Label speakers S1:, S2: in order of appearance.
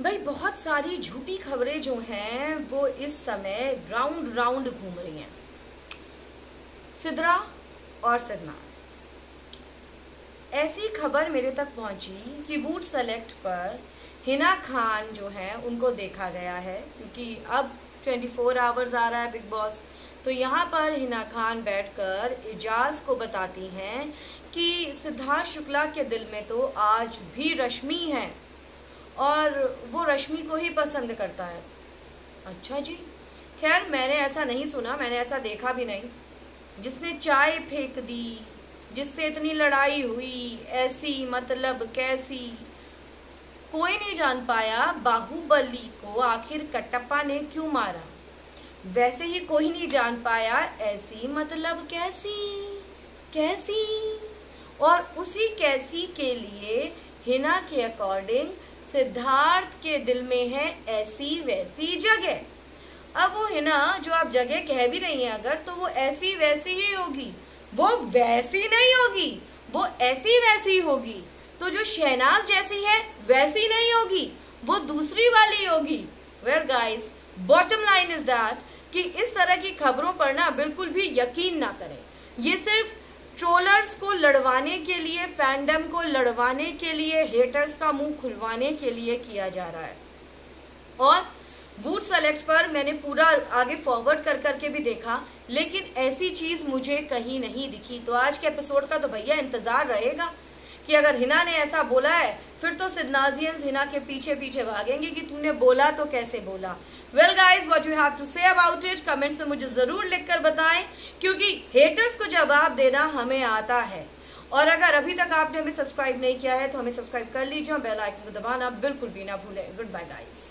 S1: भाई, बहुत सारी झूठी खबरें जो हैं, वो इस समय राउंड राउंड घूम रही हैं। सिद्रा और सिद्धनास ऐसी खबर मेरे तक पहुँची कि वूड सेलेक्ट पर हिना खान जो है, उनको देखा गया है, क्योंकि अब 24 आवर्स आ रहा है बिग बॉस तो यहाँ पर हिना खान बैठकर इजाज को बताती हैं कि सिद्धार्थ शुक्ला के दिल में तो आज भी रश्मि है। और वो रश्मि को ही पसंद करता है। अच्छा जी, खैर मैंने ऐसा नहीं सुना, मैंने ऐसा देखा भी नहीं। जिसने चाय फेंक दी, जिससे इतनी लड़ाई हुई, ऐसी मतलब कैसी। कोई नहीं जान पाया बाहुबली को आखिर कटप्पा ने क्यों मारा। वैसे ही कोई नहीं जान पाया ऐसी मतलब कैसी कैसी। और उसी कैसी के लिए हिना के अकॉर्डिंग सिद्धार्थ के दिल में है ऐसी वैसी जगह। अब वो है ना, जो आप जगह कह भी रही हैं अगर तो वो ऐसी वैसी ही होगी। वो वैसी नहीं होगी, वो ऐसी वैसी होगी। तो जो शहनाज जैसी है, वैसी नहीं होगी, वो दूसरी वाली होगी। Where guys bottom line is that कि इस तरह की खबरों पर ना बिल्कुल भी यकीन ना करें। ये सिर्फ़ ट्रोलर्स को लड़वाने के लिए, फैंडम को लड़वाने के लिए हेटर्स का मुँह खुलवाने के लिए किया जा रहा है। और बूट सेलेक्ट पर मैंने पूरा आगे फॉरवर्ड कर करके भी देखा, लेकिन ऐसी चीज़ मुझे कहीं नहीं दिखी। तो आज के एपिसोड का तो भैया इंतज़ार रहेगा। कि अगर हिना ने ऐसा बोला है, फिर तो सिद्धनाजियंस हिना के पीछे पीछे भागेंगे कि तूने बोला तो कैसे बोला? Well guys what you have to say about it comments में मुझे ज़रूर लिख कर बताएँ, क्योंकि हेटर्स को जवाब देना हमें आता है। और अगर अभी तक आपने हमें सब्सक्राइब नहीं किया है तो हमें सब्सक्राइब कर लीजिए और बेल आइकन को दबाना बिल्कुल भी ना भूलें। Good bye guys